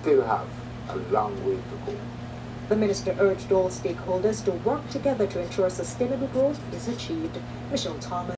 still have a long way to go. The minister urged all stakeholders to work together to ensure sustainable growth is achieved. Michelle Thomas.